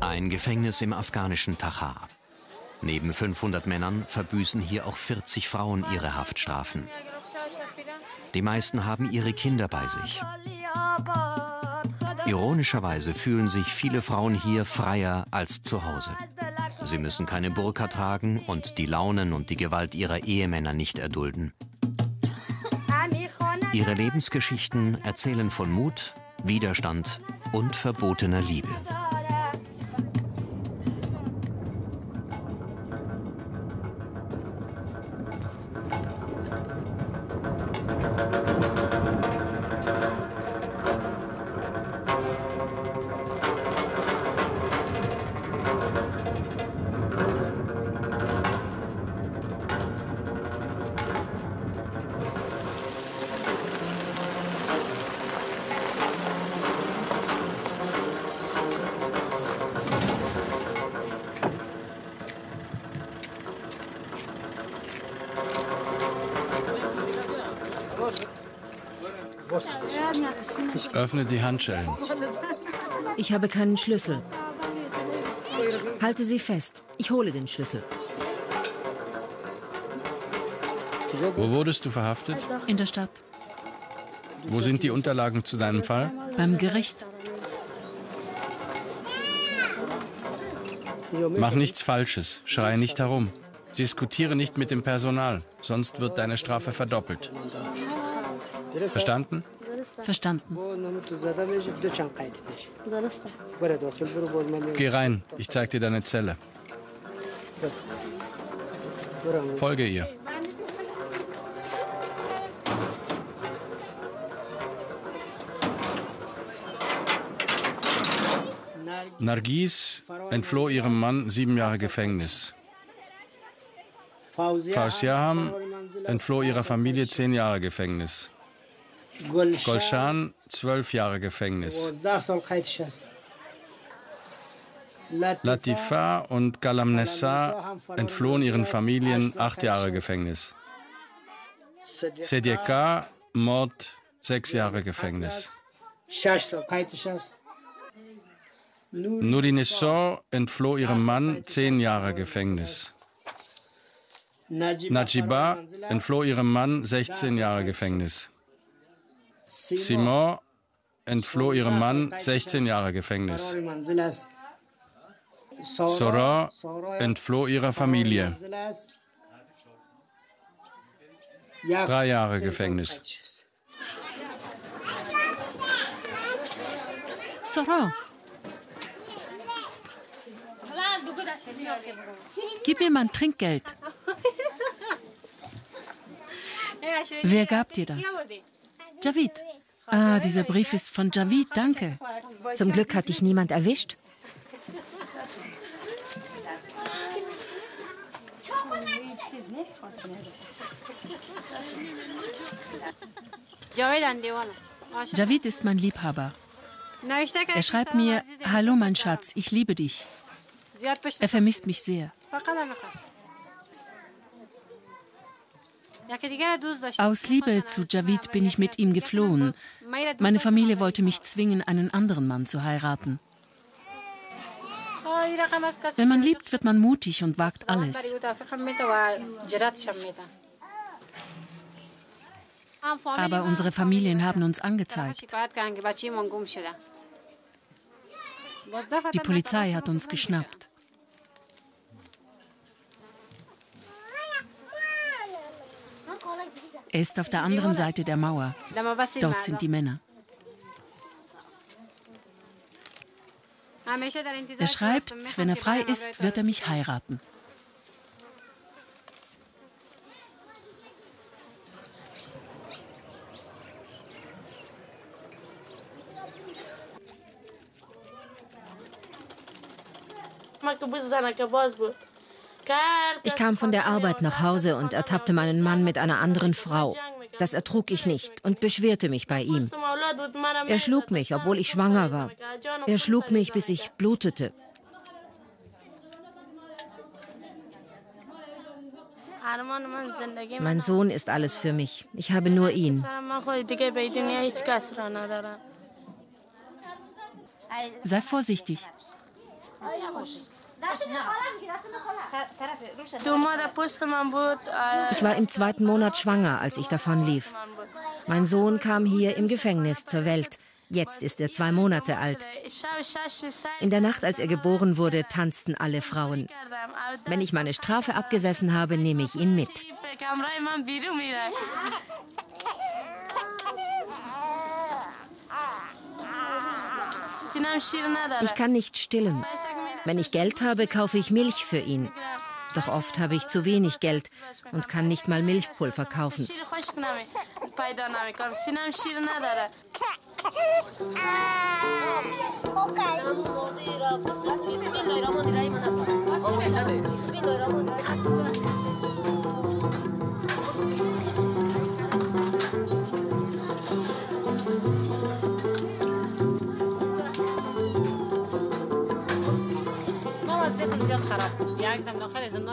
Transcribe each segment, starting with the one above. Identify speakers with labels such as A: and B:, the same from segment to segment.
A: Ein Gefängnis im afghanischen Tachar. Neben 500 Männern verbüßen hier auch 40 Frauen ihre Haftstrafen. Die meisten haben ihre Kinder bei sich. Ironischerweise fühlen sich viele Frauen hier freier als zu Hause. Sie müssen keine Burka tragen und die Launen und die Gewalt ihrer Ehemänner nicht erdulden. Ihre Lebensgeschichten erzählen von Mut, Widerstand und verbotener Liebe.
B: Öffne die Handschellen.
C: Ich habe keinen Schlüssel. Halte sie fest. Ich hole den Schlüssel.
B: Wo wurdest du verhaftet?
C: In der Stadt.
B: Wo sind die Unterlagen zu deinem Fall?
C: Beim Gericht.
B: Mach nichts Falsches. Schrei nicht herum. Diskutiere nicht mit dem Personal, sonst wird deine Strafe verdoppelt. Verstanden?
C: Verstanden.
B: Geh rein, ich zeig dir deine Zelle. Folge ihr. Nargis entfloh ihrem Mann sieben Jahre Gefängnis. Fausiaham entfloh ihrer Familie zehn Jahre Gefängnis. Golshan zwölf Jahre Gefängnis. Latifa und Galamnessa entflohen ihren Familien acht Jahre Gefängnis. Sedieka, Mord, sechs Jahre Gefängnis. Nurinessor entfloh ihrem Mann zehn Jahre Gefängnis. Najiba entfloh ihrem Mann 16 Jahre Gefängnis. Simon entfloh ihrem Mann 16 Jahre Gefängnis. Sora entfloh ihrer Familie. Drei Jahre Gefängnis.
C: Sora. Gib mir mein Trinkgeld. Wer gab dir das? Javid. Ah, dieser Brief ist von Javid, danke.
D: Zum Glück hat dich niemand erwischt.
C: Javid ist mein Liebhaber. Er schreibt mir, Hallo mein Schatz, ich liebe dich. Er vermisst mich sehr. Aus Liebe zu Javid bin ich mit ihm geflohen. Meine Familie wollte mich zwingen, einen anderen Mann zu heiraten. Wenn man liebt, wird man mutig und wagt alles. Aber unsere Familien haben uns angezeigt. Die Polizei hat uns geschnappt. Er ist auf der anderen Seite der Mauer. Dort sind die Männer. Er schreibt, wenn er frei ist, wird er mich heiraten.
D: Ich kam von der Arbeit nach Hause und ertappte meinen Mann mit einer anderen Frau. Das ertrug ich nicht und beschwerte mich bei ihm. Er schlug mich, obwohl ich schwanger war. Er schlug mich, bis ich blutete. Mein Sohn ist alles für mich. Ich habe nur ihn.
C: Sei vorsichtig.
D: Ich war im zweiten Monat schwanger, als ich davon lief. Mein Sohn kam hier im Gefängnis zur Welt. Jetzt ist er zwei Monate alt. In der Nacht, als er geboren wurde, tanzten alle Frauen. Wenn ich meine Strafe abgesessen habe, nehme ich ihn mit. Ich kann nicht stillen. Wenn ich Geld habe, kaufe ich Milch für ihn. Doch oft habe ich zu wenig Geld und kann nicht mal Milchpulver kaufen.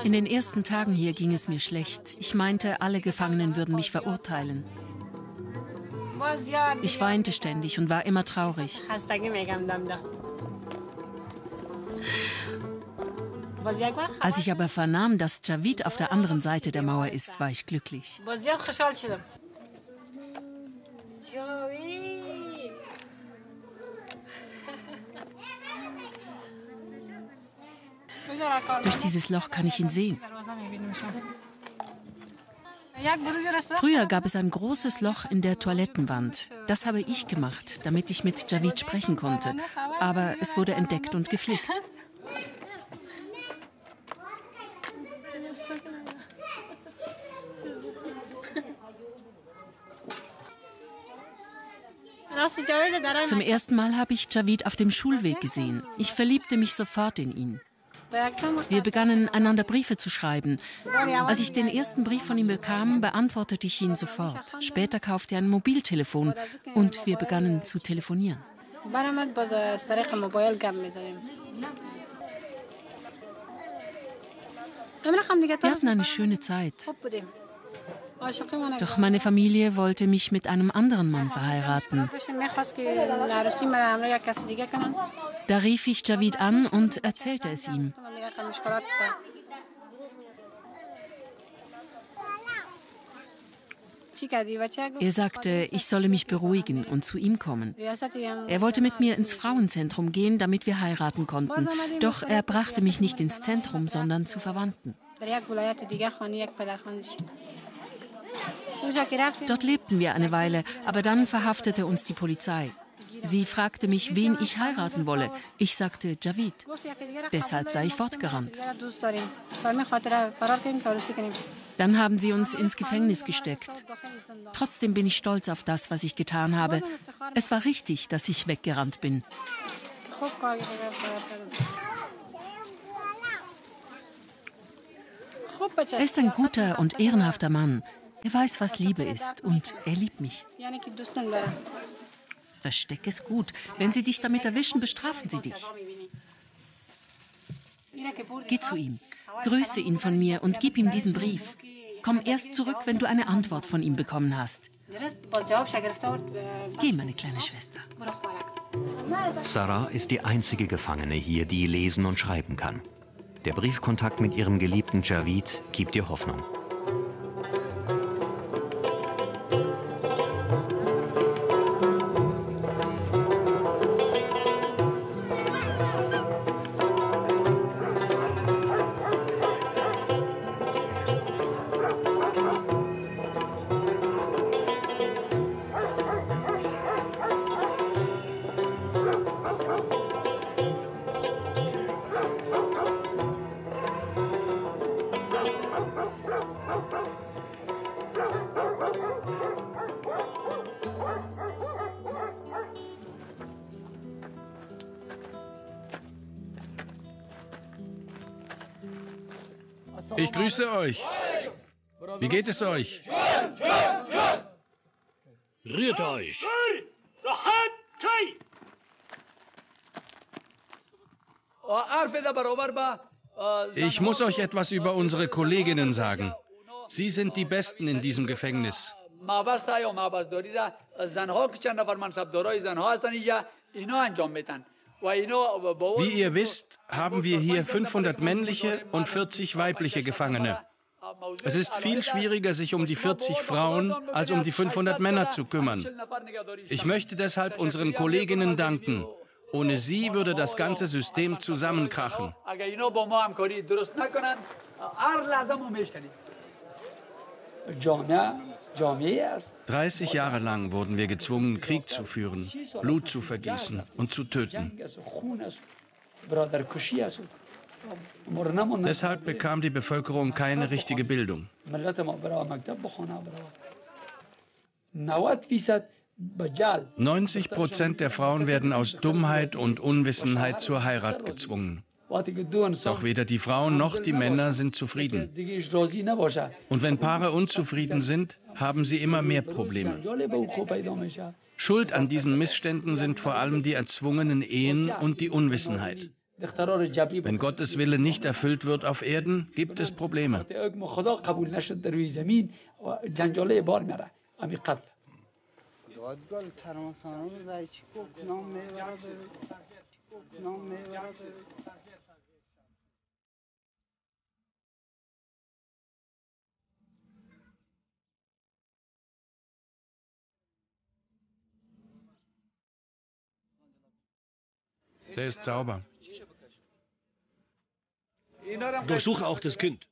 C: In den ersten Tagen hier ging es mir schlecht. Ich meinte, alle Gefangenen würden mich verurteilen. Ich weinte ständig und war immer traurig. Als ich aber vernahm, dass Javid auf der anderen Seite der Mauer ist, war ich glücklich. Durch dieses Loch kann ich ihn sehen. Früher gab es ein großes Loch in der Toilettenwand. Das habe ich gemacht, damit ich mit Javid sprechen konnte. Aber es wurde entdeckt und geflickt. Zum ersten Mal habe ich Javid auf dem Schulweg gesehen. Ich verliebte mich sofort in ihn. Wir begannen einander Briefe zu schreiben. Als ich den ersten Brief von ihm bekam, beantwortete ich ihn sofort. Später kaufte er ein Mobiltelefon und wir begannen zu telefonieren. Wir hatten eine schöne Zeit. Doch meine Familie wollte mich mit einem anderen Mann verheiraten. Da rief ich Javid an und erzählte es ihm. Er sagte, ich solle mich beruhigen und zu ihm kommen. Er wollte mit mir ins Frauenzentrum gehen, damit wir heiraten konnten. Doch er brachte mich nicht ins Zentrum, sondern zu Verwandten. Dort lebten wir eine Weile, aber dann verhaftete uns die Polizei. Sie fragte mich, wen ich heiraten wolle. Ich sagte Javid. Deshalb sei ich fortgerannt. Dann haben sie uns ins Gefängnis gesteckt. Trotzdem bin ich stolz auf das, was ich getan habe. Es war richtig, dass ich weggerannt bin. Er ist ein guter und ehrenhafter Mann. Er weiß, was Liebe ist und er liebt mich. Versteck es gut. Wenn sie dich damit erwischen, bestrafen sie dich. Geh zu ihm, grüße ihn von mir und gib ihm diesen Brief. Komm erst zurück, wenn du eine Antwort von ihm bekommen hast. Geh, meine kleine Schwester.
A: Sarah ist die einzige Gefangene hier, die lesen und schreiben kann. Der Briefkontakt mit ihrem geliebten Javid gibt ihr Hoffnung.
E: Grüße euch. Wie geht es euch?
F: Rührt euch!
G: Ich muss euch etwas über unsere Kolleginnen sagen. Sie sind die Besten in diesem Gefängnis. Wie ihr wisst, haben wir hier 500 männliche und 40 weibliche Gefangene. Es ist viel schwieriger, sich um die 40 Frauen als um die 500 Männer zu kümmern. Ich möchte deshalb unseren Kolleginnen danken. Ohne sie würde das ganze System zusammenkrachen. 30 Jahre lang wurden wir gezwungen, Krieg zu führen, Blut zu vergießen und zu töten. Deshalb bekam die Bevölkerung keine richtige Bildung. 90 Prozent der Frauen werden aus Dummheit und Unwissenheit zur Heirat gezwungen. Doch weder die Frauen noch die Männer sind zufrieden. Und wenn Paare unzufrieden sind, haben sie immer mehr Probleme. Schuld an diesen Missständen sind vor allem die erzwungenen Ehen und die Unwissenheit. Wenn Gottes Wille nicht erfüllt wird auf Erden, gibt es Probleme. Der ist sauber.
F: Durchsuche auch das Kind.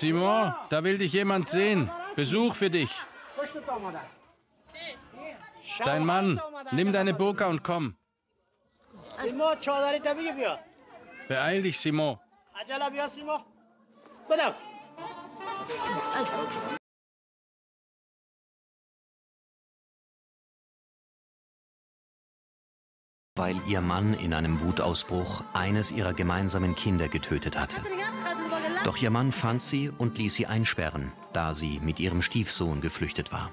G: Simon, da will dich jemand sehen. Besuch für dich. Dein Mann, nimm deine Burka und komm. Beeil dich, Simon.
A: Weil ihr Mann in einem Wutausbruch eines ihrer gemeinsamen Kinder getötet hatte. Doch ihr Mann fand sie und ließ sie einsperren, da sie mit ihrem Stiefsohn geflüchtet war.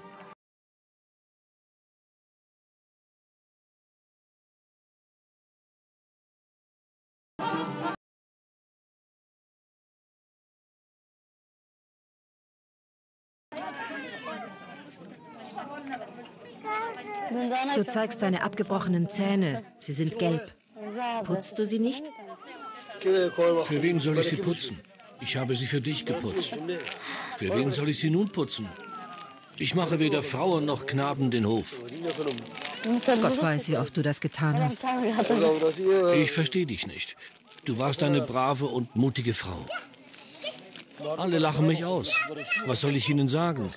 D: Du zeigst deine abgebrochenen Zähne. Sie sind gelb. Putzt du sie nicht?
F: Für wen soll ich sie putzen? Ich habe sie für dich geputzt. Für wen soll ich sie nun putzen? Ich mache weder Frauen noch Knaben den Hof.
D: Gott weiß, wie oft du das getan hast.
F: Ich verstehe dich nicht. Du warst eine brave und mutige Frau. Alle lachen mich aus. Was soll ich ihnen sagen?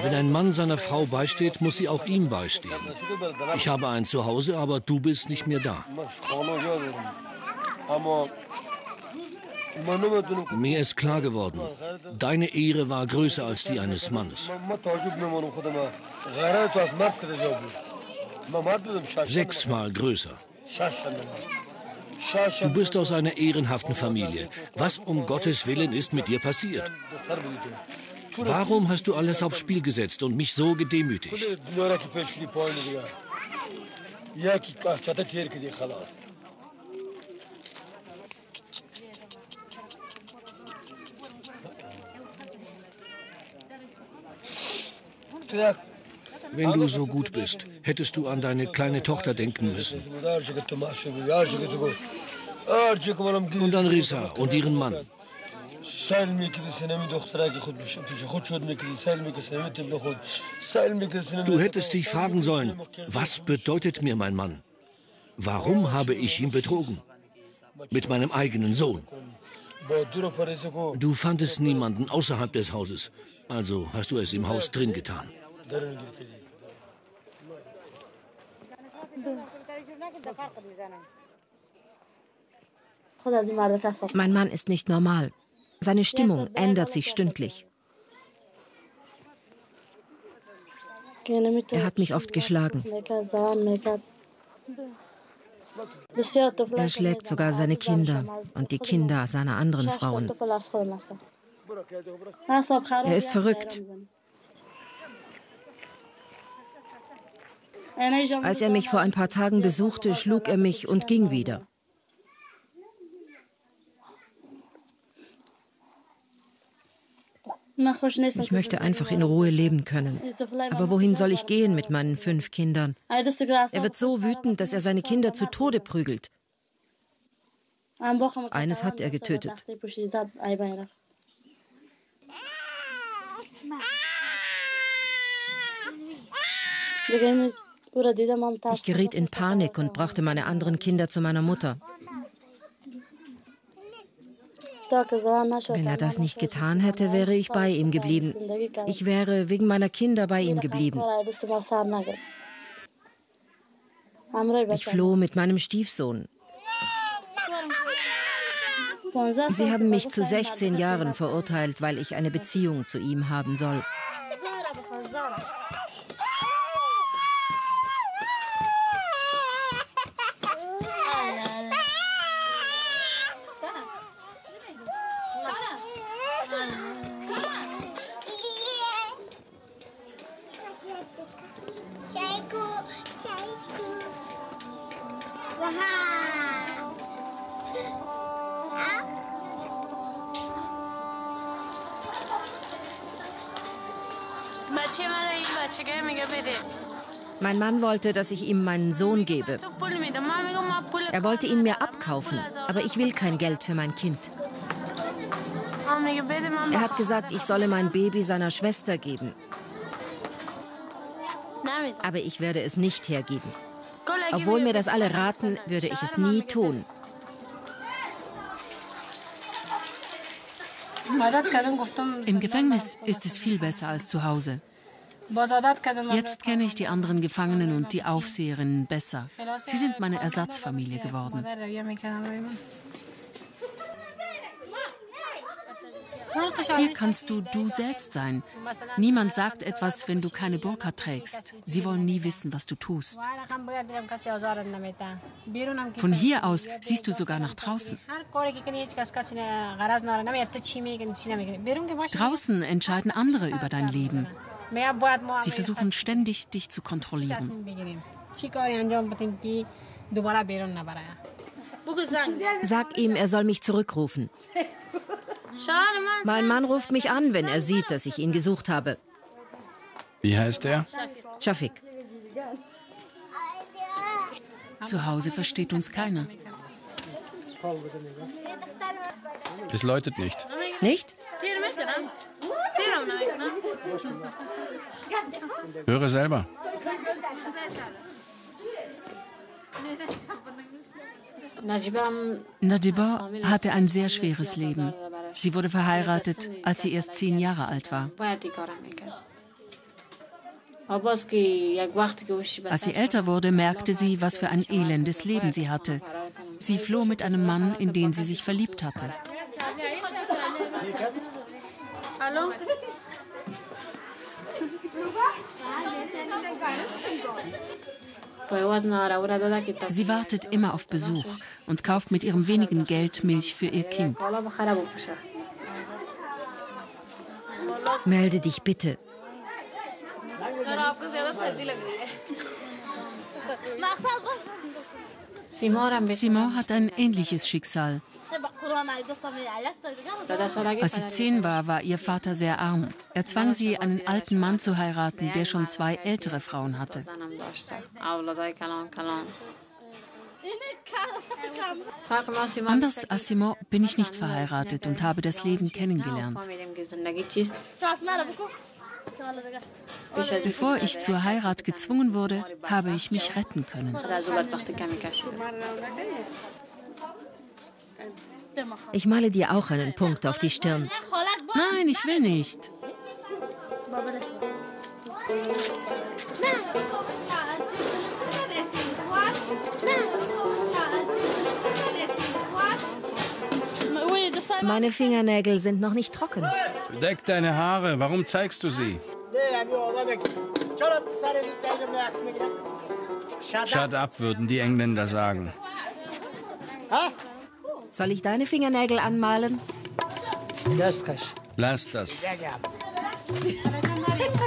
F: Wenn ein Mann seiner Frau beisteht, muss sie auch ihm beistehen. Ich habe ein Zuhause, aber du bist nicht mehr da. Mir ist klar geworden, deine Ehre war größer als die eines Mannes. Sechsmal größer. Du bist aus einer ehrenhaften Familie. Was um Gottes Willen ist mit dir passiert? Warum hast du alles aufs Spiel gesetzt und mich so gedemütigt? Wenn du so gut bist, hättest du an deine kleine Tochter denken müssen. Und an Risa und ihren Mann. Du hättest dich fragen sollen, was bedeutet mir mein Mann? Warum habe ich ihn betrogen? Mit meinem eigenen Sohn. Du fandest niemanden außerhalb des Hauses, also hast du es im Haus drin getan.
D: Mein Mann ist nicht normal. Seine Stimmung ändert sich stündlich. Er hat mich oft geschlagen. Er schlägt sogar seine Kinder und die Kinder seiner anderen Frauen. Er ist verrückt. Als er mich vor ein paar Tagen besuchte, schlug er mich und ging wieder. Ich möchte einfach in Ruhe leben können. Aber wohin soll ich gehen mit meinen fünf Kindern? Er wird so wütend, dass er seine Kinder zu Tode prügelt. Eines hat er getötet. Ich geriet in Panik und brachte meine anderen Kinder zu meiner Mutter. Wenn er das nicht getan hätte, wäre ich bei ihm geblieben. Ich wäre wegen meiner Kinder bei ihm geblieben. Ich floh mit meinem Stiefsohn. Sie haben mich zu 16 Jahren verurteilt, weil ich eine Beziehung zu ihm haben soll. Mein Mann wollte, dass ich ihm meinen Sohn gebe. Er wollte ihn mir abkaufen, aber ich will kein Geld für mein Kind. Er hat gesagt, ich solle mein Baby seiner Schwester geben. Aber ich werde es nicht hergeben. Obwohl mir das alle raten, würde ich es nie tun.
C: Im Gefängnis ist es viel besser als zu Hause. Jetzt kenne ich die anderen Gefangenen und die Aufseherinnen besser. Sie sind meine Ersatzfamilie geworden. Hier kannst du du selbst sein. Niemand sagt etwas, wenn du keine Burka trägst. Sie wollen nie wissen, was du tust. Von hier aus siehst du sogar nach draußen. Draußen entscheiden andere über dein Leben. Sie versuchen ständig, dich zu kontrollieren.
D: Sag ihm, er soll mich zurückrufen. Mein Mann ruft mich an, wenn er sieht, dass ich ihn gesucht habe.
B: Wie heißt er?
D: Shafik.
C: Zu Hause versteht uns keiner.
B: Es läutet nicht.
D: Nicht?
B: Höre selber.
C: Nadiba hatte ein sehr schweres Leben. Sie wurde verheiratet, als sie erst zehn Jahre alt war. Als sie älter wurde, merkte sie, was für ein elendes Leben sie hatte. Sie floh mit einem Mann, in den sie sich verliebt hatte. Hallo? Sie wartet immer auf Besuch und kauft mit ihrem wenigen Geld Milch für ihr Kind.
D: Melde dich bitte.
C: Simon hat ein ähnliches Schicksal. Als sie zehn war, war ihr Vater sehr arm. Er zwang sie, einen alten Mann zu heiraten, der schon zwei ältere Frauen hatte. Anders als Simon bin ich nicht verheiratet und habe das Leben kennengelernt. Bevor ich zur Heirat gezwungen wurde, habe ich mich retten können.
D: Ich male dir auch einen Punkt auf die Stirn.
C: Nein, ich will nicht.
D: Meine Fingernägel sind noch nicht trocken.
B: Bedeck deine Haare. Warum zeigst du sie? Shut up, würden die Engländer sagen.
D: Soll ich deine Fingernägel anmalen?
B: Lass das.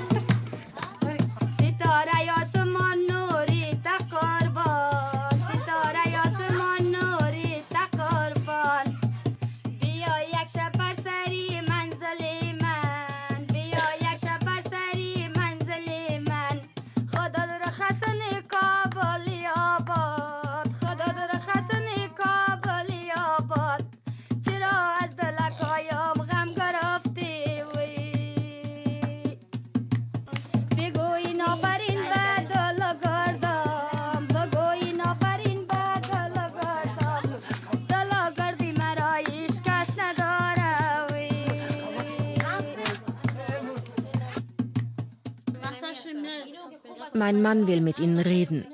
D: Mein Mann will mit Ihnen reden.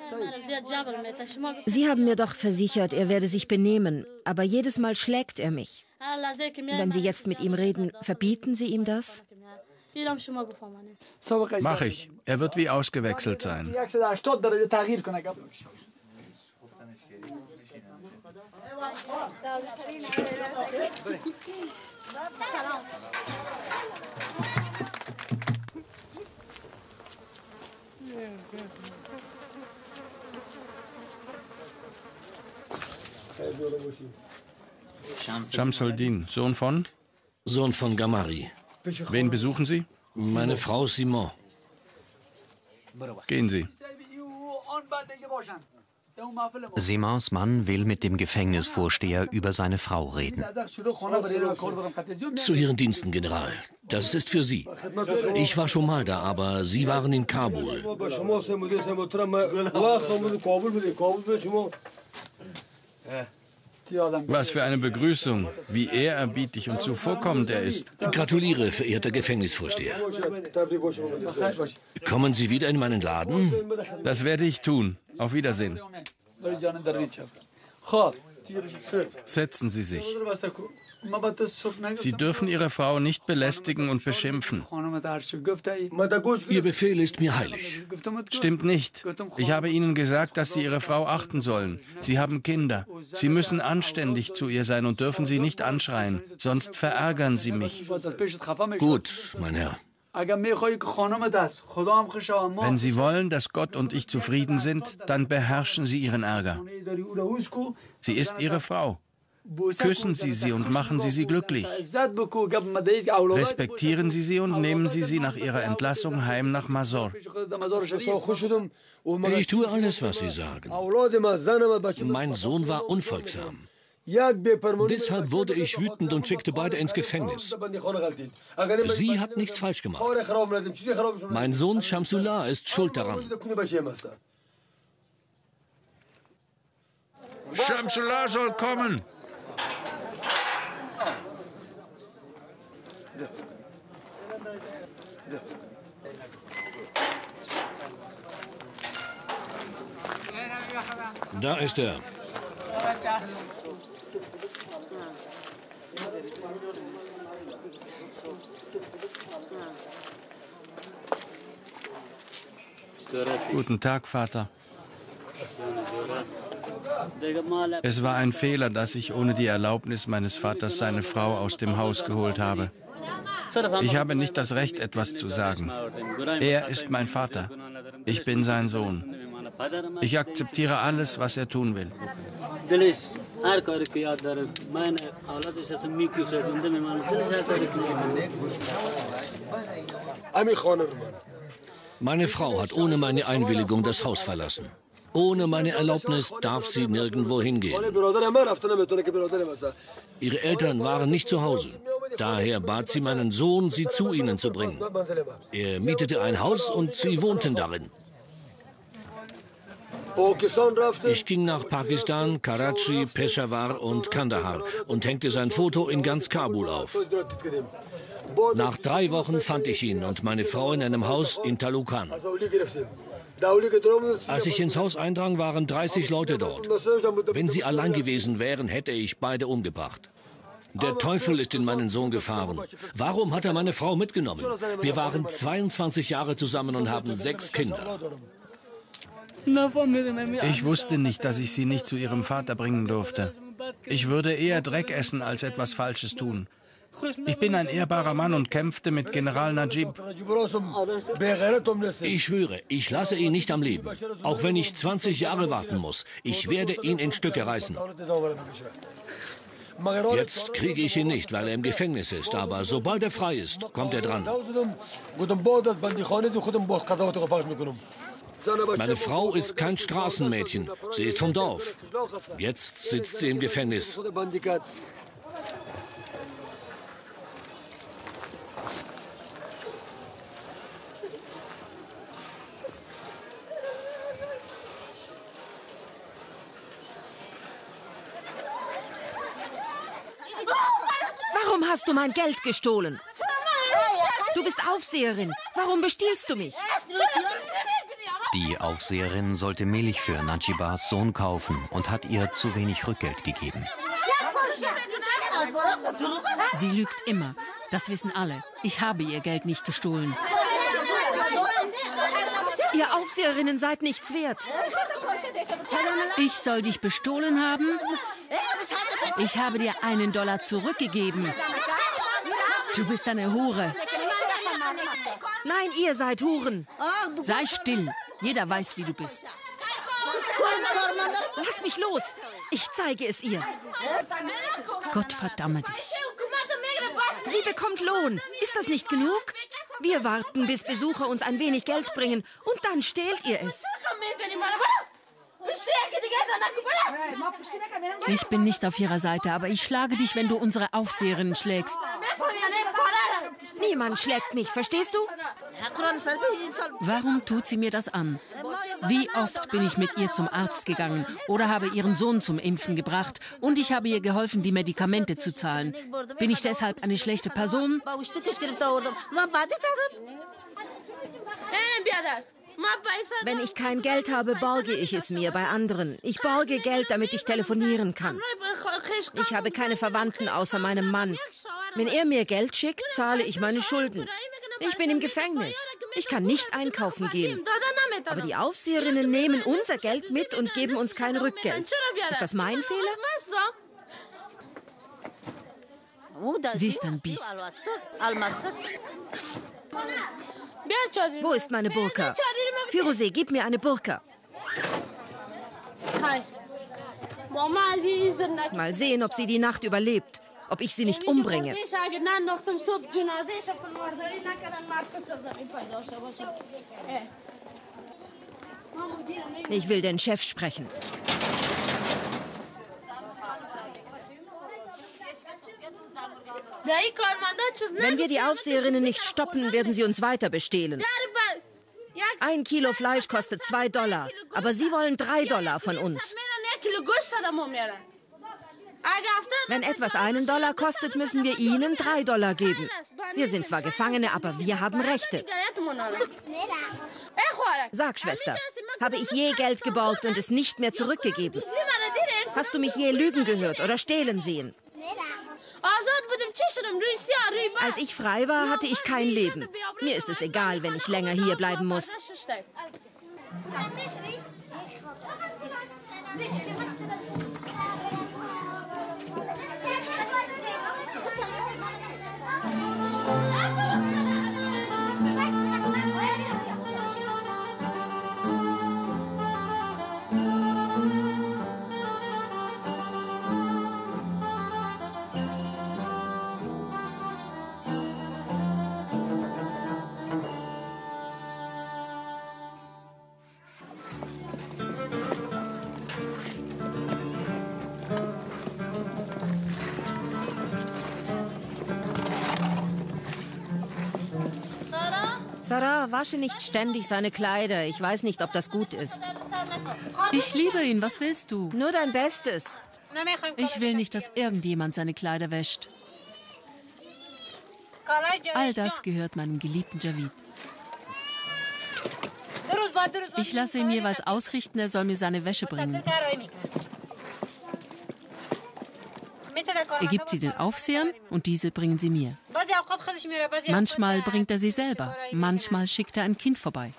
D: Sie haben mir doch versichert, er werde sich benehmen, aber jedes Mal schlägt er mich. Wenn Sie jetzt mit ihm reden, verbieten Sie ihm das?
B: Mach ich. Er wird wie ausgewechselt sein. Shamsuldin, Sohn von?
E: Sohn von Gamari.
B: Wen besuchen Sie?
E: Meine Frau Simon.
B: Gehen Sie.
A: Simons Mann will mit dem Gefängnisvorsteher über seine Frau reden.
E: Zu Ihren Diensten, General. Das ist für Sie. Ich war schon mal da, aber Sie waren in Kabul.
B: Was für eine Begrüßung. Wie ehrerbietig und zuvorkommend er ist.
E: Gratuliere, verehrter Gefängnisvorsteher. Kommen Sie wieder in meinen Laden?
B: Das werde ich tun. Auf Wiedersehen. Setzen Sie sich. Sie dürfen Ihre Frau nicht belästigen und beschimpfen.
E: Ihr Befehl ist mir heilig.
B: Stimmt nicht. Ich habe Ihnen gesagt, dass Sie Ihre Frau achten sollen. Sie haben Kinder. Sie müssen anständig zu ihr sein und dürfen sie nicht anschreien, sonst verärgern Sie mich.
E: Gut, mein Herr.
B: Wenn Sie wollen, dass Gott und ich zufrieden sind, dann beherrschen Sie Ihren Ärger. Sie ist Ihre Frau. Küssen Sie sie und machen Sie sie glücklich. Respektieren Sie sie und nehmen Sie sie nach ihrer Entlassung heim nach Masor.
E: Ich tue alles, was Sie sagen. Mein Sohn war unfolgsam. Deshalb wurde ich wütend und schickte beide ins Gefängnis. Sie hat nichts falsch gemacht. Mein Sohn Shamsullah ist schuld daran.
B: Shamsullah soll kommen.
E: Da ist er.
B: Guten Tag, Vater. Es war ein Fehler, dass ich ohne die Erlaubnis meines Vaters seine Frau aus dem Haus geholt habe. Ich habe nicht das Recht, etwas zu sagen. Er ist mein Vater. Ich bin sein Sohn. Ich akzeptiere alles, was er tun will.
E: Meine Frau hat ohne meine Einwilligung das Haus verlassen. Ohne meine Erlaubnis darf sie nirgendwo hingehen. Ihre Eltern waren nicht zu Hause. Daher bat sie meinen Sohn, sie zu ihnen zu bringen. Er mietete ein Haus und sie wohnten darin. Ich ging nach Pakistan, Karachi, Peshawar und Kandahar und hängte sein Foto in ganz Kabul auf. Nach drei Wochen fand ich ihn und meine Frau in einem Haus in Talukan. Als ich ins Haus eindrang, waren 30 Leute dort. Wenn sie allein gewesen wären, hätte ich beide umgebracht. Der Teufel ist in meinen Sohn gefahren. Warum hat er meine Frau mitgenommen? Wir waren 22 Jahre zusammen und haben sechs Kinder.
B: Ich wusste nicht, dass ich sie nicht zu ihrem Vater bringen durfte. Ich würde eher Dreck essen, als etwas Falsches tun. Ich bin ein ehrbarer Mann und kämpfte mit General Najib.
E: Ich schwöre, ich lasse ihn nicht am Leben. Auch wenn ich 20 Jahre warten muss. Ich werde ihn in Stücke reißen. Jetzt kriege ich ihn nicht, weil er im Gefängnis ist. Aber sobald er frei ist, kommt er dran. Meine Frau ist kein Straßenmädchen. Sie ist vom Dorf. Jetzt sitzt sie im Gefängnis.
D: Warum hast du mein Geld gestohlen? Du bist Aufseherin. Warum bestiehlst du mich?
A: Die Aufseherin sollte Milch für Najibas Sohn kaufen und hat ihr zu wenig Rückgeld gegeben.
C: Sie lügt immer. Das wissen alle. Ich habe ihr Geld nicht gestohlen.
D: Ihr Aufseherinnen seid nichts wert.
C: Ich soll dich bestohlen haben? Ich habe dir einen Dollar zurückgegeben. Du bist eine Hure.
D: Nein, ihr seid Huren.
C: Sei still. Jeder weiß, wie du bist.
D: Lass mich los. Ich zeige es ihr.
C: Gott verdamme dich.
D: Sie bekommt Lohn. Ist das nicht genug? Wir warten, bis Besucher uns ein wenig Geld bringen und dann stehlt ihr es.
C: Ich bin nicht auf ihrer Seite, aber ich schlage dich, wenn du unsere Aufseherin schlägst.
D: Niemand schlägt mich, verstehst du?
C: Warum tut sie mir das an? Wie oft bin ich mit ihr zum Arzt gegangen oder habe ihren Sohn zum Impfen gebracht und ich habe ihr geholfen, die Medikamente zu zahlen. Bin ich deshalb eine schlechte Person?
D: Wenn ich kein Geld habe, borge ich es mir bei anderen. Ich borge Geld, damit ich telefonieren kann. Ich habe keine Verwandten außer meinem Mann. Wenn er mir Geld schickt, zahle ich meine Schulden. Ich bin im Gefängnis. Ich kann nicht einkaufen gehen. Aber die Aufseherinnen nehmen unser Geld mit und geben uns kein Rückgeld. Ist das mein Fehler?
C: Sie ist ein Biest.
D: Wo ist meine Burka? Firose, gib mir eine Burka. Mal sehen, ob sie die Nacht überlebt. Ob ich sie nicht umbringe. Ich will den Chef sprechen. Wenn wir die Aufseherinnen nicht stoppen, werden sie uns weiter bestehlen. Ein Kilo Fleisch kostet zwei Dollar, aber sie wollen drei Dollar von uns. Wenn etwas einen Dollar kostet, müssen wir ihnen drei Dollar geben. Wir sind zwar Gefangene, aber wir haben Rechte. Sag, Schwester, habe ich je Geld geborgt und es nicht mehr zurückgegeben? Hast du mich je lügen gehört oder stehlen sehen? Als ich frei war, hatte ich kein Leben. Mir ist es egal, wenn ich länger hier bleiben muss. Sarah, wasche nicht ständig seine Kleider. Ich weiß nicht, ob das gut ist.
C: Ich liebe ihn. Was willst du?
D: Nur dein Bestes.
C: Ich will nicht, dass irgendjemand seine Kleider wäscht. All das gehört meinem geliebten Javid. Ich lasse ihm jeweils ausrichten, er soll mir seine Wäsche bringen. Er gibt sie den Aufsehern und diese bringen sie mir. Manchmal bringt er sie selber, manchmal schickt er ein Kind vorbei.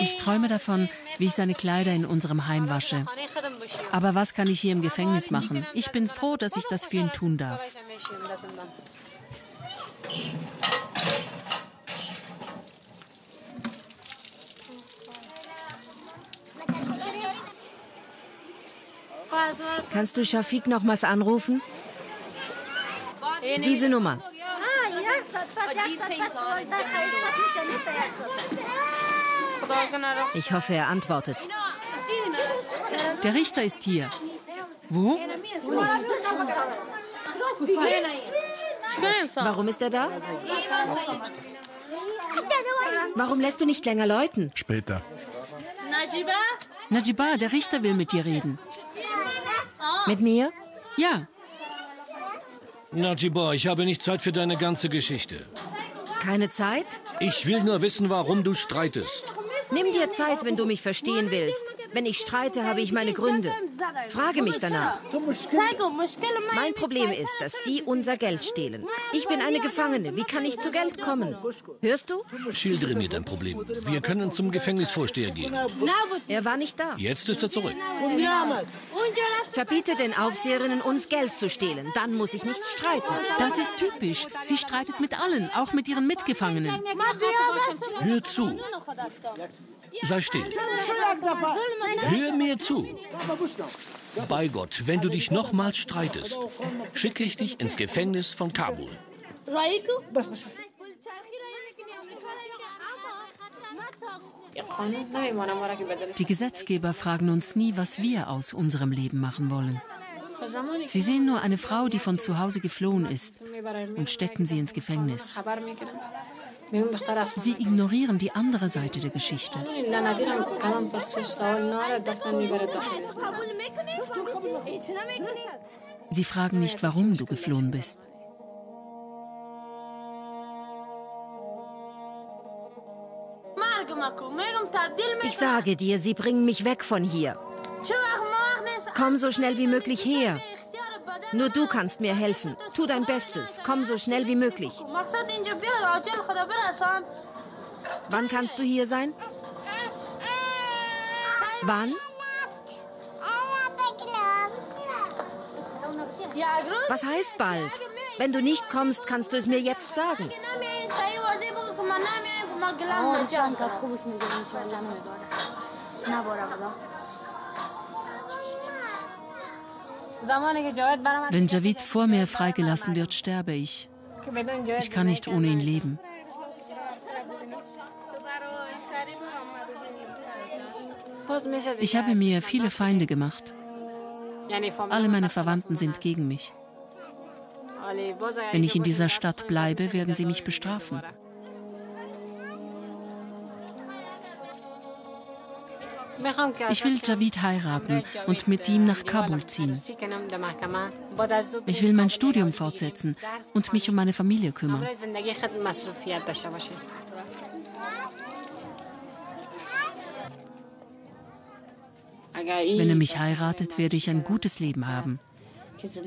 C: Ich träume davon, wie ich seine Kleider in unserem Heim wasche. Aber was kann ich hier im Gefängnis machen? Ich bin froh, dass ich das für ihn tun darf.
D: Kannst du Shafiq nochmals anrufen? Diese Nummer. Ich hoffe, er antwortet.
C: Der Richter ist hier. Wo?
D: Warum ist er da? Warum lässt du nicht länger läuten?
H: Später.
C: Najiba, der Richter will mit dir reden.
D: Mit mir?
C: Ja.
E: Najiba, ich habe nicht Zeit für deine ganze Geschichte.
D: Keine Zeit?
E: Ich will nur wissen, warum du streitest.
D: Nimm dir Zeit, wenn du mich verstehen willst. Wenn ich streite, habe ich meine Gründe. Frage mich danach. Mein Problem ist, dass Sie unser Geld stehlen. Ich bin eine Gefangene. Wie kann ich zu Geld kommen? Hörst du?
E: Schildere mir dein Problem. Wir können zum Gefängnisvorsteher gehen.
D: Er war nicht da.
E: Jetzt ist er zurück.
D: Verbiete den Aufseherinnen, uns Geld zu stehlen. Dann muss ich nicht streiten.
C: Das ist typisch. Sie streitet mit allen, auch mit ihren Mitgefangenen.
E: Hör zu. Sei still. Hör mir zu. Bei Gott, wenn du dich nochmals streitest, schicke ich dich ins Gefängnis von Kabul.
C: Die Gesetzgeber fragen uns nie, was wir aus unserem Leben machen wollen. Sie sehen nur eine Frau, die von zu Hause geflohen ist und stecken sie ins Gefängnis. Sie ignorieren die andere Seite der Geschichte. Sie fragen nicht, warum du geflohen bist.
D: Ich sage dir, sie bringen mich weg von hier. Komm so schnell wie möglich her. Nur du kannst mir helfen. Tu dein Bestes. Komm so schnell wie möglich. Wann kannst du hier sein? Wann? Was heißt bald? Wenn du nicht kommst, kannst du es mir jetzt sagen.
C: Wenn Javid vor mir freigelassen wird, sterbe ich. Ich kann nicht ohne ihn leben. Ich habe mir viele Feinde gemacht. Alle meine Verwandten sind gegen mich. Wenn ich in dieser Stadt bleibe, werden sie mich bestrafen. Ich will Javid heiraten und mit ihm nach Kabul ziehen. Ich will mein Studium fortsetzen und mich um meine Familie kümmern. Wenn er mich heiratet, werde ich ein gutes Leben haben.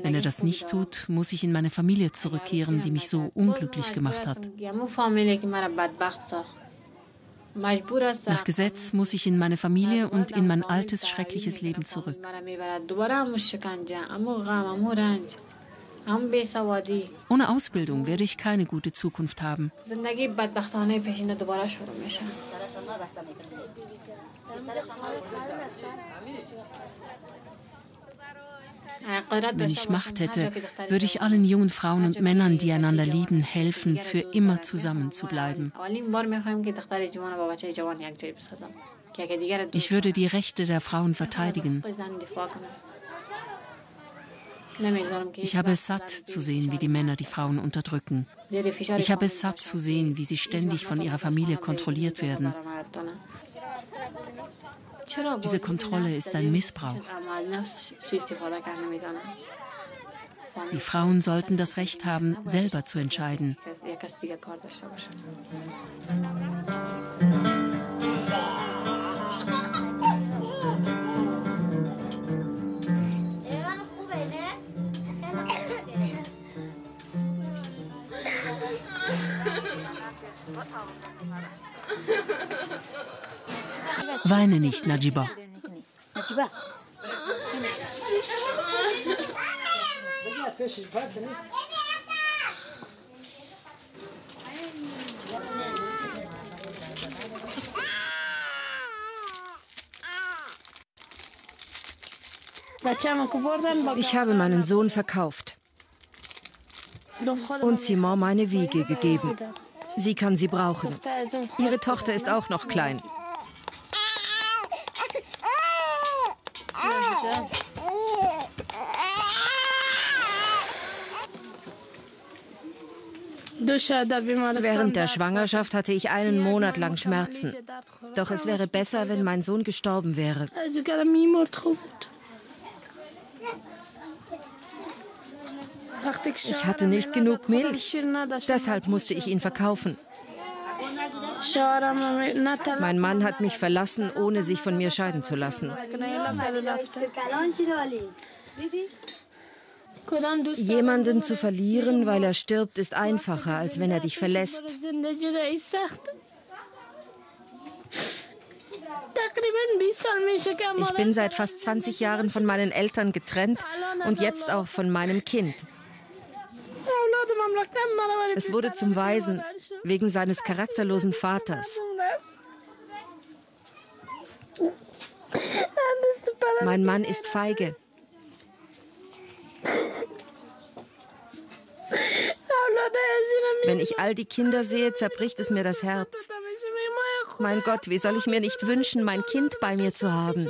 C: Wenn er das nicht tut, muss ich in meine Familie zurückkehren, die mich so unglücklich gemacht hat. Nach Gesetz muss ich in meine Familie und in mein altes, schreckliches Leben zurück. Ohne Ausbildung werde ich keine gute Zukunft haben. Wenn ich Macht hätte, würde ich allen jungen Frauen und Männern, die einander lieben, helfen, für immer zusammen zu bleiben. Ich würde die Rechte der Frauen verteidigen. Ich habe es satt zu sehen, wie die Männer die Frauen unterdrücken. Ich habe es satt zu sehen, wie sie ständig von ihrer Familie kontrolliert werden. Diese Kontrolle ist ein Missbrauch. Die Frauen sollten das Recht haben, selber zu entscheiden. Weine nicht, Najiba.
D: Ich habe meinen Sohn verkauft und Simon meine Wiege gegeben. Sie kann sie brauchen. Ihre Tochter ist auch noch klein. Während der Schwangerschaft hatte ich einen Monat lang Schmerzen. Doch es wäre besser, wenn mein Sohn gestorben wäre. Ich hatte nicht genug Milch. Deshalb musste ich ihn verkaufen. Mein Mann hat mich verlassen, ohne sich von mir scheiden zu lassen. Jemanden zu verlieren, weil er stirbt, ist einfacher, als wenn er dich verlässt. Ich bin seit fast 20 Jahren von meinen Eltern getrennt und jetzt auch von meinem Kind. Es wurde zum Waisen wegen seines charakterlosen Vaters. Mein Mann ist feige. Wenn ich all die Kinder sehe, zerbricht es mir das Herz. Mein Gott, wie soll ich mir nicht wünschen, mein Kind bei mir zu haben?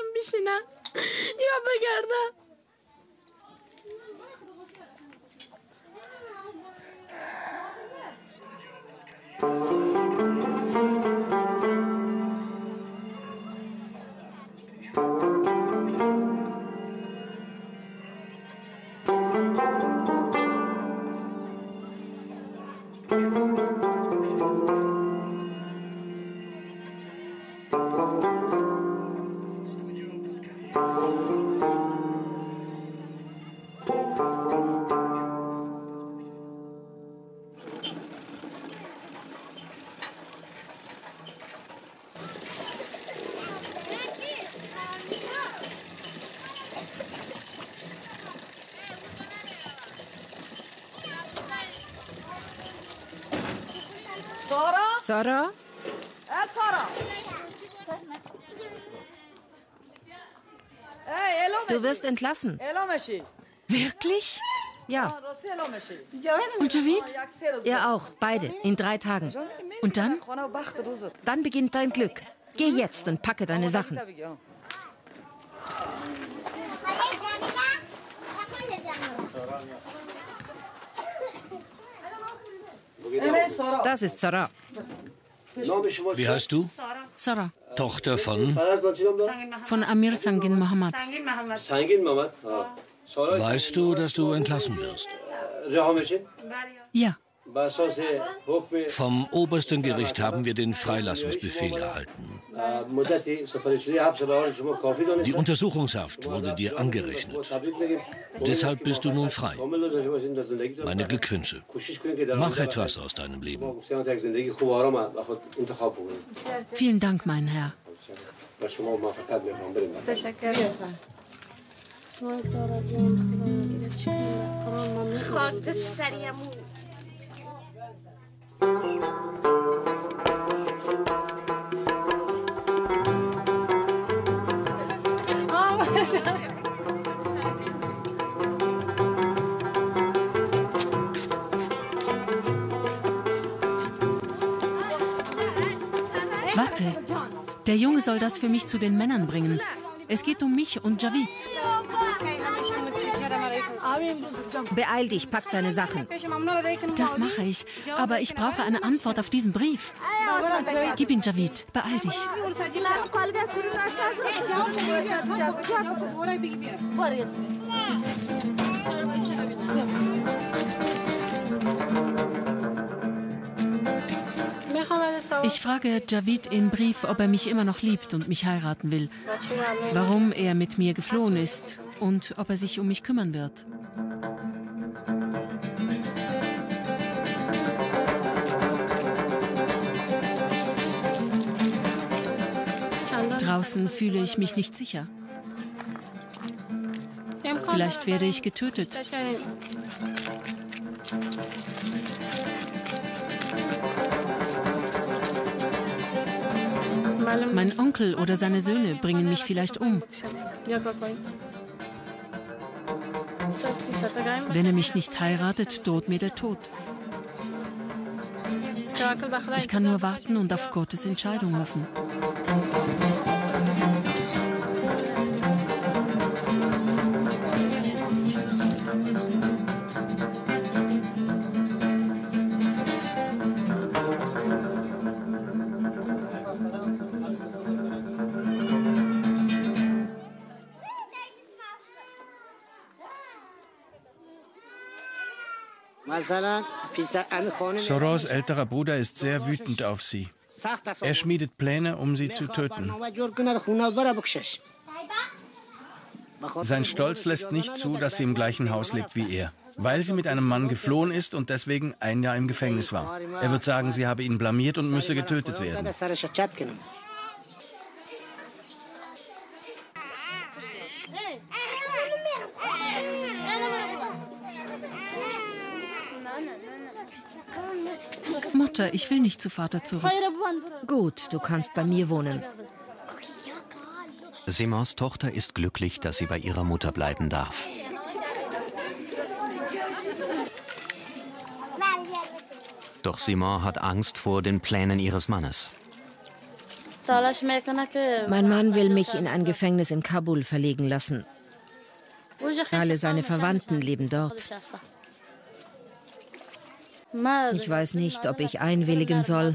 D: Sarah? Sarah. Du wirst entlassen. Wirklich? Ja.
C: Und Javid?
D: Er auch, beide, in drei Tagen.
C: Und dann?
D: Dann beginnt dein Glück. Geh jetzt und packe deine Sachen. Das ist Sarah.
E: Wie heißt du?
C: Sarah.
E: Tochter von?
C: Von Amir Sangin Mohammed.
E: Weißt du, dass du entlassen wirst?
C: Ja.
E: Vom obersten Gericht haben wir den Freilassungsbefehl erhalten. Die Untersuchungshaft wurde dir angerechnet. Deshalb bist du nun frei. Meine Glückwünsche. Mach etwas aus deinem Leben.
C: Vielen Dank, mein Herr. Der Junge soll das für mich zu den Männern bringen. Es geht um mich und Javid.
D: Beeil dich, pack deine Sachen.
C: Das mache ich. Aber ich brauche eine Antwort auf diesen Brief. Gib ihn, Javid. Beeil dich. Ich frage Javid im Brief, ob er mich immer noch liebt und mich heiraten will, warum er mit mir geflohen ist und ob er sich um mich kümmern wird. Draußen fühle ich mich nicht sicher. Vielleicht werde ich getötet. Mein Onkel oder seine Söhne bringen mich vielleicht um. Wenn er mich nicht heiratet, droht mir der Tod. Ich kann nur warten und auf Gottes Entscheidung hoffen.
B: Soros älterer Bruder ist sehr wütend auf sie. Er schmiedet Pläne, um sie zu töten. Sein Stolz lässt nicht zu, dass sie im gleichen Haus lebt wie er, weil sie mit einem Mann geflohen ist und deswegen ein Jahr im Gefängnis war. Er wird sagen, sie habe ihn blamiert und müsse getötet werden.
C: Mutter, ich will nicht zu Vater zurück.
D: Gut, du kannst bei mir wohnen.
A: Simons Tochter ist glücklich, dass sie bei ihrer Mutter bleiben darf. Doch Simon hat Angst vor den Plänen ihres Mannes.
D: Mein Mann will mich in ein Gefängnis in Kabul verlegen lassen. Alle seine Verwandten leben dort. Ich weiß nicht, ob ich einwilligen soll.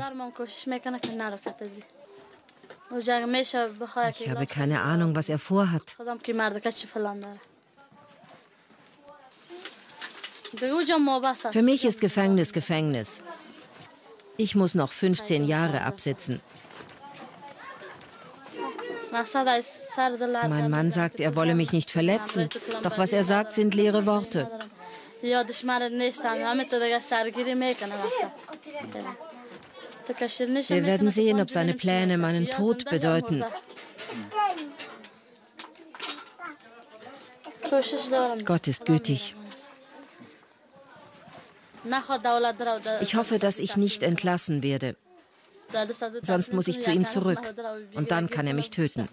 D: Ich habe keine Ahnung, was er vorhat. Für mich ist Gefängnis Gefängnis. Ich muss noch 15 Jahre absitzen. Mein Mann sagt, er wolle mich nicht verletzen. Doch was er sagt, sind leere Worte. Wir werden sehen, ob seine Pläne meinen Tod bedeuten. Gott ist gütig. Ich hoffe, dass ich nicht entlassen werde. Sonst muss ich zu ihm zurück und dann kann er mich töten.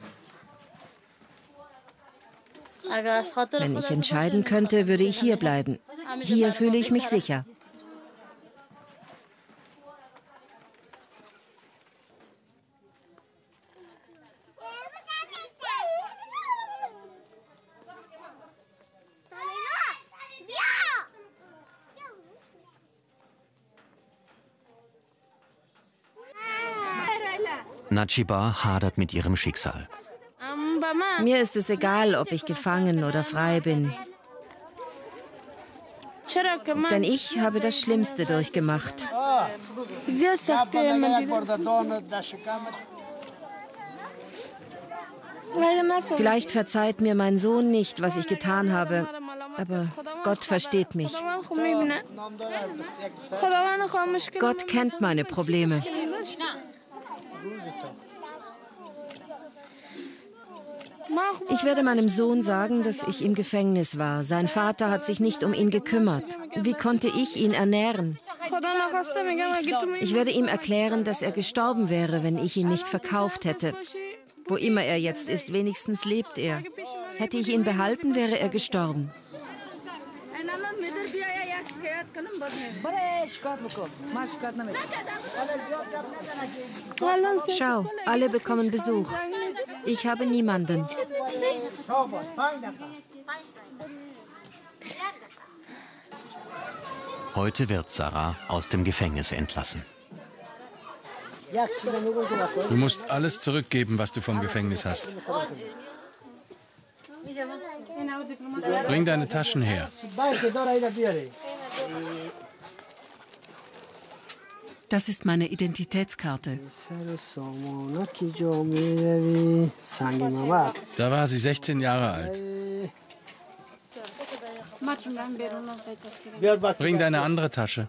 D: Wenn ich entscheiden könnte, würde ich hier bleiben. Hier fühle ich mich sicher.
A: Najiba hadert mit ihrem Schicksal.
D: Mir ist es egal, ob ich gefangen oder frei bin. Denn ich habe das Schlimmste durchgemacht. Vielleicht verzeiht mir mein Sohn nicht, was ich getan habe, aber Gott versteht mich. Gott kennt meine Probleme. Ich werde meinem Sohn sagen, dass ich im Gefängnis war. Sein Vater hat sich nicht um ihn gekümmert. Wie konnte ich ihn ernähren? Ich werde ihm erklären, dass er gestorben wäre, wenn ich ihn nicht verkauft hätte. Wo immer er jetzt ist, wenigstens lebt er. Hätte ich ihn behalten, wäre er gestorben. Schau, alle bekommen Besuch. Ich habe niemanden.
A: Heute wird Sarah aus dem Gefängnis entlassen.
B: Du musst alles zurückgeben, was du vom Gefängnis hast. Bring deine Taschen her.
C: Das ist meine Identitätskarte.
B: Da war sie 16 Jahre alt. Bring deine andere Tasche.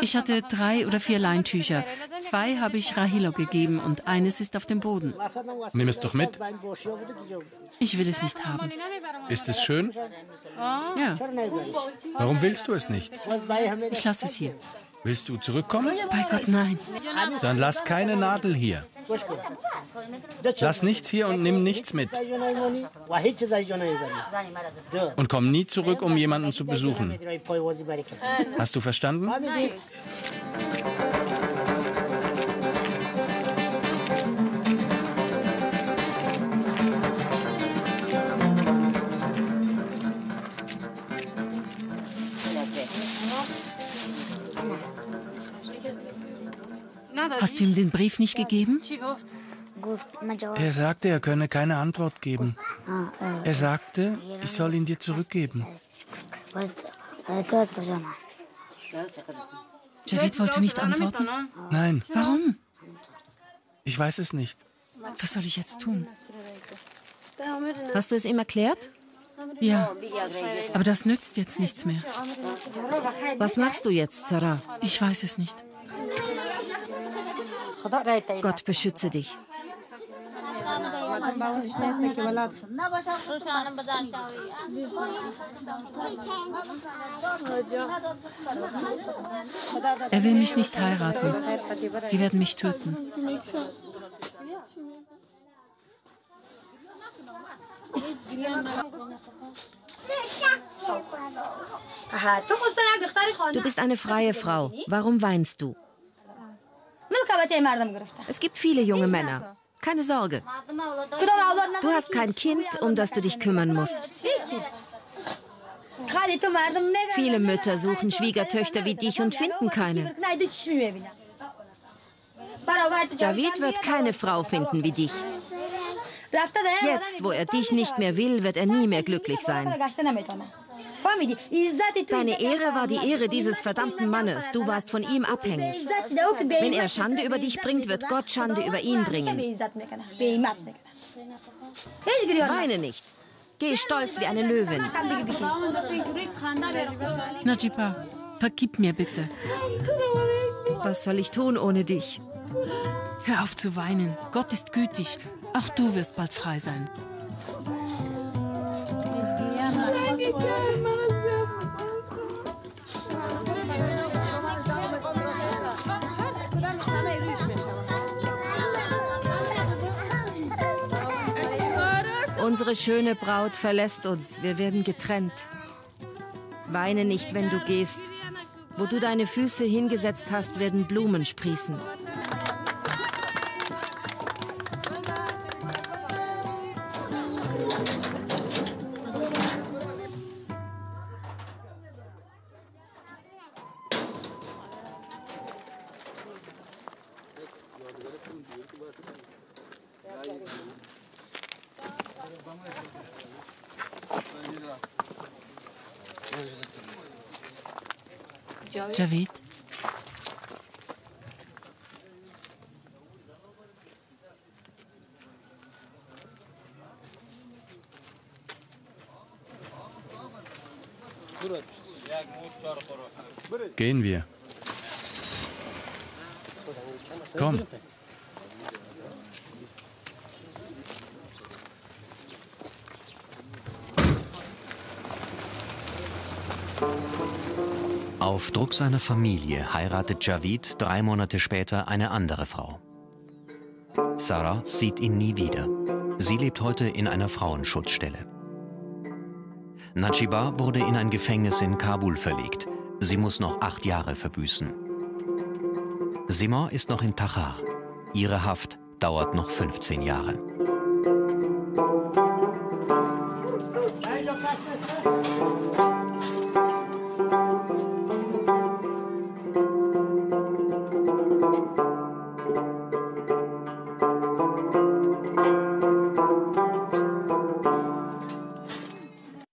C: Ich hatte drei oder vier Leintücher. Zwei habe ich Rahilo gegeben und eines ist auf dem Boden.
B: Nimm es doch mit.
C: Ich will es nicht haben.
B: Ist es schön?
C: Ja.
B: Warum willst du es nicht?
C: Ich lasse es hier.
B: Willst du zurückkommen?
C: Bei Gott, nein.
B: Dann lass keine Nadel hier. Lass nichts hier und nimm nichts mit. Und komm nie zurück, um jemanden zu besuchen. Hast du verstanden?
C: Hast du ihm den Brief nicht gegeben?
B: Er sagte, er könne keine Antwort geben. Er sagte, ich soll ihn dir zurückgeben.
C: Javid wollte nicht antworten.
B: Nein.
C: Warum?
B: Ich weiß es nicht.
C: Was soll ich jetzt tun?
D: Hast du es ihm erklärt?
C: Ja, aber das nützt jetzt nichts mehr.
D: Was machst du jetzt, Sarah?
C: Ich weiß es nicht.
D: Gott beschütze dich.
C: Er will mich nicht heiraten. Sie werden mich töten.
D: Du bist eine freie Frau. Warum weinst du? Es gibt viele junge Männer. Keine Sorge. Du hast kein Kind, um das du dich kümmern musst. Viele Mütter suchen Schwiegertöchter wie dich und finden keine. Javid wird keine Frau finden wie dich. Jetzt, wo er dich nicht mehr will, wird er nie mehr glücklich sein. Deine Ehre war die Ehre dieses verdammten Mannes. Du warst von ihm abhängig. Wenn er Schande über dich bringt, wird Gott Schande über ihn bringen. Weine nicht. Geh stolz wie eine Löwin.
C: Najiba, vergib mir bitte.
D: Was soll ich tun ohne dich?
C: Hör auf zu weinen. Gott ist gütig. Auch du wirst bald frei sein.
D: Unsere schöne Braut verlässt uns. Wir werden getrennt. Weine nicht, wenn du gehst. Wo du deine Füße hingesetzt hast, werden Blumen sprießen.
C: Javid?
B: Gehen wir. Komm.
A: Auf Druck seiner Familie heiratet Javid drei Monate später eine andere Frau. Sarah sieht ihn nie wieder. Sie lebt heute in einer Frauenschutzstelle. Najiba wurde in ein Gefängnis in Kabul verlegt. Sie muss noch acht Jahre verbüßen. Simon ist noch in Tachar. Ihre Haft dauert noch 15 Jahre.